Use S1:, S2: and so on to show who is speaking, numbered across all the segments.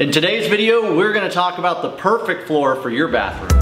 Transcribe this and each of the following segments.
S1: In today's video, we're gonna talk about the perfect floor for your bathroom.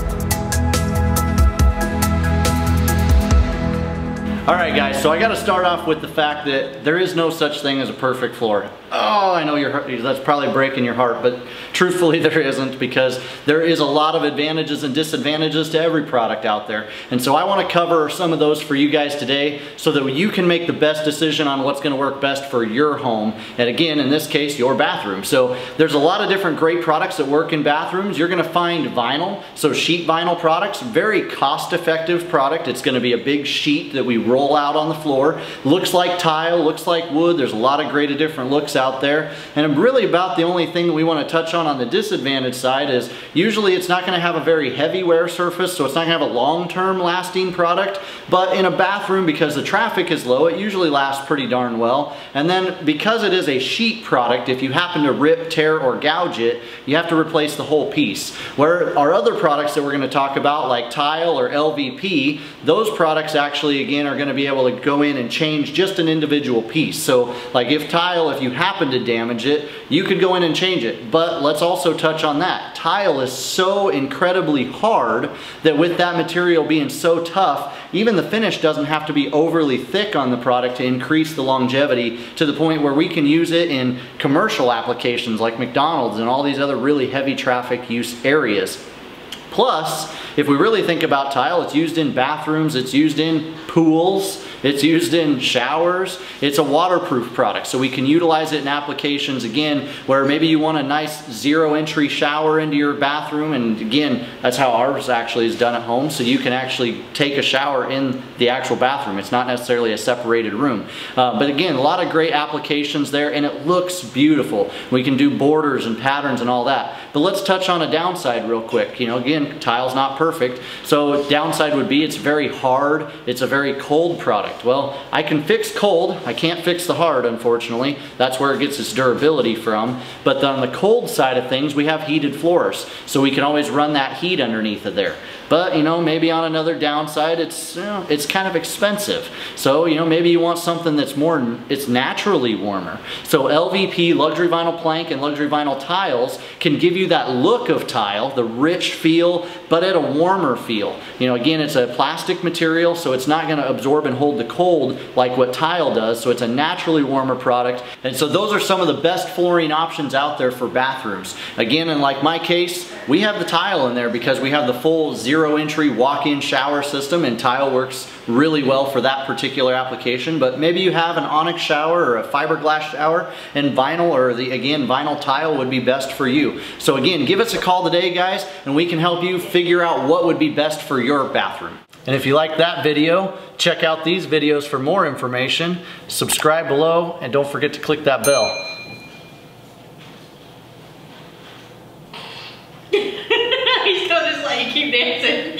S1: All right guys, so I gotta start off with the fact that there is no such thing as a perfect floor. Oh, I know you're, that's probably breaking your heart, but truthfully there isn't because there is a lot of advantages and disadvantages to every product out there. And so I wanna cover some of those for you guys today so that you can make the best decision on what's gonna work best for your home. And again, in this case, your bathroom. So there's a lot of different great products that work in bathrooms. You're gonna find vinyl, so sheet vinyl products, very cost-effective product. It's gonna be a big sheet that we roll roll out on the floor. Looks like tile, looks like wood. There's a lot of great different looks out there. And really about the only thing that we want to touch on on the disadvantage side is usually it's not going to have a very heavy wear surface, so it's not going to have a long-term lasting product. But in a bathroom, because the traffic is low, it usually lasts pretty darn well. And then because it is a sheet product, if you happen to rip, tear, or gouge it, you have to replace the whole piece. Where our other products that we're going to talk about, like tile or LVP, those products actually, again, are going to be able to go in and change just an individual piece. So like if tile, if you happen to damage it, you could go in and change it. But let's also touch on that. Tile is so incredibly hard that with that material being so tough, even the finish doesn't have to be overly thick on the product to increase the longevity to the point where we can use it in commercial applications like McDonald's and all these other really heavy traffic use areas. Plus, if we really think about tile, it's used in bathrooms, it's used in pools, it's used in showers. It's a waterproof product, so we can utilize it in applications, again, where maybe you want a nice zero entry shower into your bathroom, and again, that's how ours actually is done at home, so you can actually take a shower in the actual bathroom. It's not necessarily a separated room. Uh, but again, a lot of great applications there, and it looks beautiful. We can do borders and patterns and all that. But let's touch on a downside real quick. You know, again, tile's not perfect, so downside would be it's very hard, it's a very cold product product? Well, I can fix cold. I can't fix the hard, unfortunately. That's where it gets its durability from. But on the cold side of things, we have heated floors. So we can always run that heat underneath of there. But, you know, maybe on another downside, it's, you know, it's kind of expensive. So, you know, maybe you want something that's more, it's naturally warmer. So LVP, luxury vinyl plank, and luxury vinyl tiles can give you that look of tile, the rich feel, but at a warmer feel. You know, again, it's a plastic material, so it's not gonna absorb and hold the cold like what tile does, so it's a naturally warmer product. And so those are some of the best flooring options out there for bathrooms. Again, in like my case, we have the tile in there because we have the full zero entry walk-in shower system and tile works really well for that particular application. But maybe you have an onyx shower or a fiberglass shower and vinyl or the again vinyl tile would be best for you. So again, give us a call today guys and we can help you figure out what would be best for your bathroom. And if you like that video, check out these videos for more information. Subscribe below and don't forget to click that bell.
S2: He's gonna just let you keep dancing.